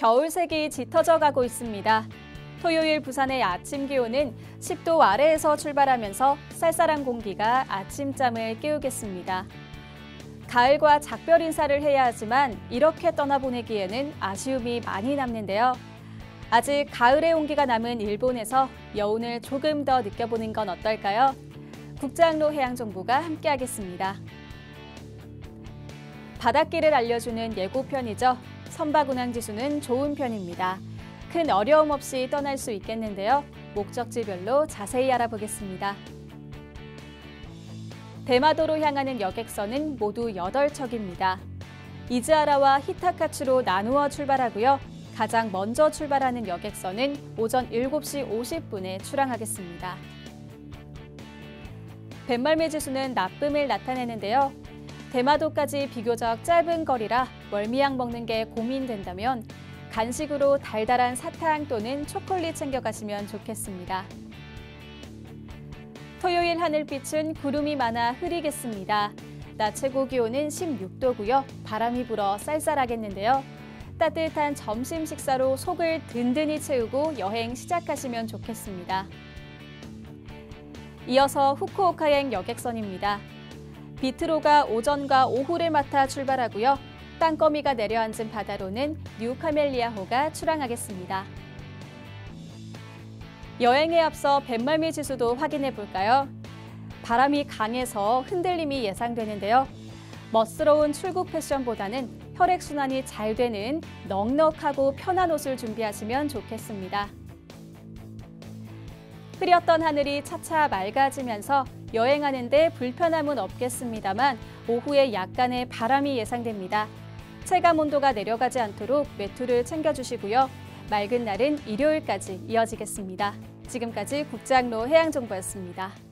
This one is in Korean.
겨울색이 짙어져 가고 있습니다. 토요일 부산의 아침 기온은 10도 아래에서 출발하면서 쌀쌀한 공기가 아침잠을 깨우겠습니다. 가을과 작별 인사를 해야 하지만 이렇게 떠나보내기에는 아쉬움이 많이 남는데요. 아직 가을의 온기가 남은 일본에서 여운을 조금 더 느껴보는 건 어떨까요? 국장로 해양정보가 함께하겠습니다. 바닷길을 알려주는 예고편이죠. 선박 운항 지수는 좋은 편입니다. 큰 어려움 없이 떠날 수 있겠는데요. 목적지별로 자세히 알아보겠습니다. 대마도로 향하는 여객선은 모두 8척입니다. 이즈아라와 히타카츠로 나누어 출발하고요. 가장 먼저 출발하는 여객선은 오전 7시 50분에 출항하겠습니다. 뱃말매 지수는 나쁨을 나타내는데요. 대마도까지 비교적 짧은 거리라 멀미약 먹는 게 고민된다면 간식으로 달달한 사탕 또는 초콜릿 챙겨가시면 좋겠습니다. 토요일 하늘빛은 구름이 많아 흐리겠습니다. 낮 최고 기온은 16도고요. 바람이 불어 쌀쌀하겠는데요. 따뜻한 점심 식사로 속을 든든히 채우고 여행 시작하시면 좋겠습니다. 이어서 후쿠오카행 여객선입니다. 비틀호가 오전과 오후를 맡아 출발하고요. 땅거미가 내려앉은 바다로는 뉴 카멜리아호가 출항하겠습니다. 여행에 앞서 뱃멀미 지수도 확인해 볼까요? 바람이 강해서 흔들림이 예상되는데요. 멋스러운 출국 패션보다는 혈액순환이 잘 되는 넉넉하고 편한 옷을 준비하시면 좋겠습니다. 흐렸던 하늘이 차차 맑아지면서 여행하는데 불편함은 없겠습니다만 오후에 약간의 바람이 예상됩니다. 체감 온도가 내려가지 않도록 외투를 챙겨주시고요. 맑은 날은 일요일까지 이어지겠습니다. 지금까지 국장로 해양정보였습니다.